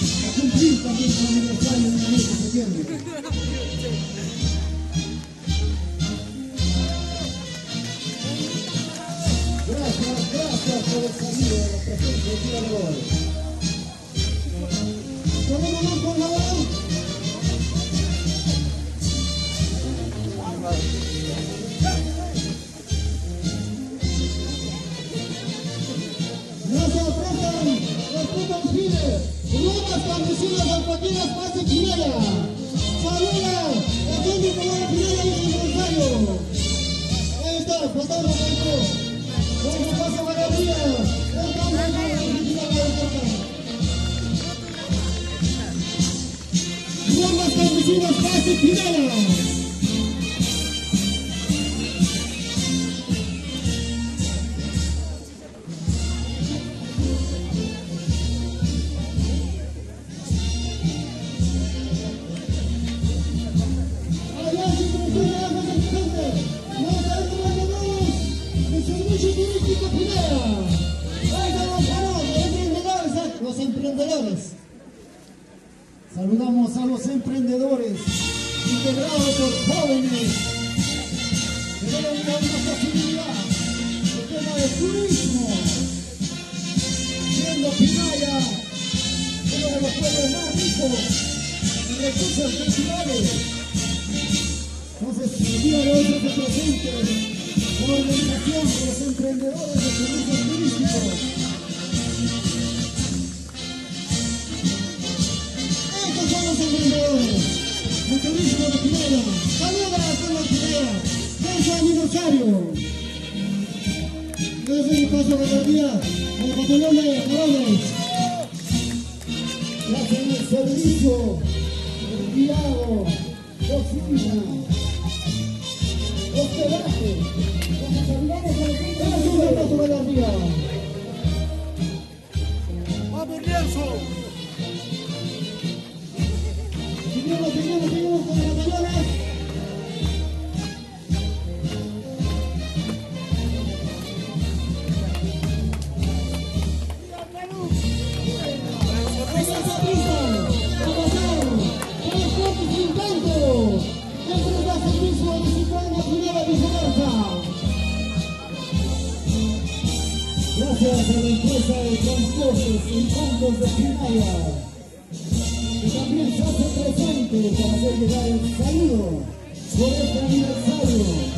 a cumplir. Gracias, gracias por el de la presencia de más, por favor. Putos giles, nuevas campesinas alpaquinas paz de Chinaya. Saluda a gente como la el Rosario. Ahí está, pasando esto. ¿Cómo pasa Maravilla? Entramos en la Argentina de Nuevas campesinas paz de Saludamos a los emprendedores integrados por jóvenes que deben dar una posibilidad el tema del turismo, siendo Pinaya uno de los pueblos más ricos en recursos culturales. Entonces, el día de hoy se presente la organización de los emprendedores su aniversario. El paso de la día al batallón de al servicio, el cuidado, cocina, hospedaje. Nos saludamos a la gente Es un paso de la. ¡Vamos, Lienzo! Gracias a la empresa de transportes y fondos de Pinaya, que también se hace presente para hacer llegar el saludo por este aniversario